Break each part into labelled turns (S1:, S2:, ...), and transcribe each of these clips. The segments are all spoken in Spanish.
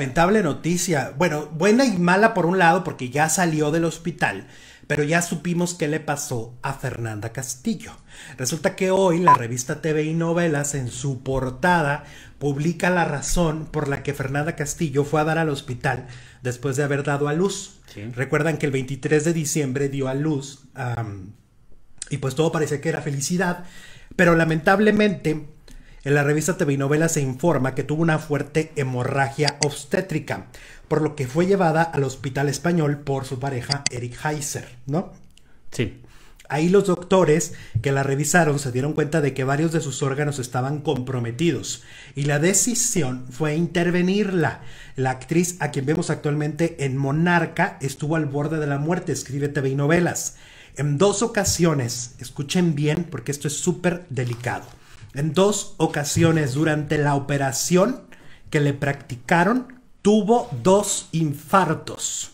S1: Lamentable noticia. Bueno, buena y mala por un lado porque ya salió del hospital, pero ya supimos qué le pasó a Fernanda Castillo. Resulta que hoy la revista TV y Novelas en su portada publica la razón por la que Fernanda Castillo fue a dar al hospital después de haber dado a luz. Recuerdan que el 23 de diciembre dio a luz y pues todo parecía que era felicidad, pero lamentablemente en la revista TV Novela se informa que tuvo una fuerte hemorragia obstétrica, por lo que fue llevada al hospital español por su pareja Eric Heiser, ¿no?
S2: Sí.
S1: Ahí los doctores que la revisaron se dieron cuenta de que varios de sus órganos estaban comprometidos y la decisión fue intervenirla. La actriz a quien vemos actualmente en Monarca estuvo al borde de la muerte, escribe TV y novelas. En dos ocasiones, escuchen bien porque esto es súper delicado en dos ocasiones durante la operación que le practicaron, tuvo dos infartos.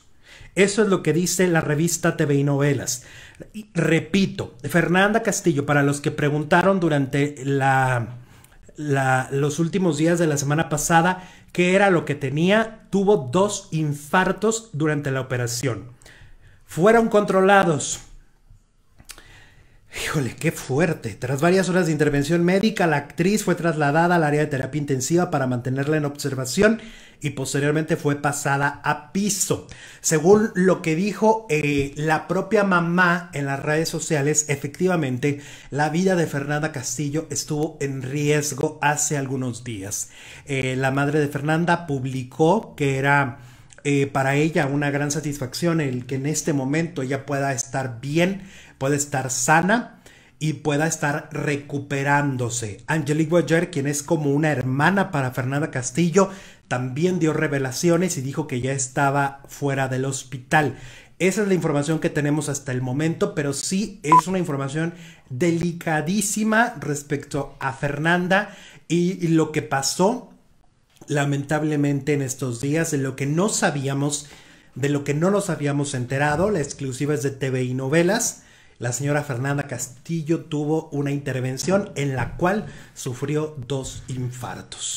S1: Eso es lo que dice la revista TV y Novelas. repito, Fernanda Castillo, para los que preguntaron durante los últimos días de la semana pasada qué era lo que tenía, tuvo dos infartos durante la operación. Fueron controlados Híjole, qué fuerte. Tras varias horas de intervención médica, la actriz fue trasladada al área de terapia intensiva para mantenerla en observación y posteriormente fue pasada a piso. Según lo que dijo eh, la propia mamá en las redes sociales, efectivamente, la vida de Fernanda Castillo estuvo en riesgo hace algunos días. Eh, la madre de Fernanda publicó que era... Eh, para ella una gran satisfacción el que en este momento ella pueda estar bien puede estar sana y pueda estar recuperándose. Angelique Boyer, quien es como una hermana para Fernanda Castillo, también dio revelaciones y dijo que ya estaba fuera del hospital. Esa es la información que tenemos hasta el momento, pero sí es una información delicadísima respecto a Fernanda y, lo que pasó lamentablemente en estos días, de lo que no sabíamos, de lo que no nos habíamos enterado. La exclusiva es de TV y novelas la señora Fernanda Castillo tuvo una intervención en la cual sufrió dos infartos.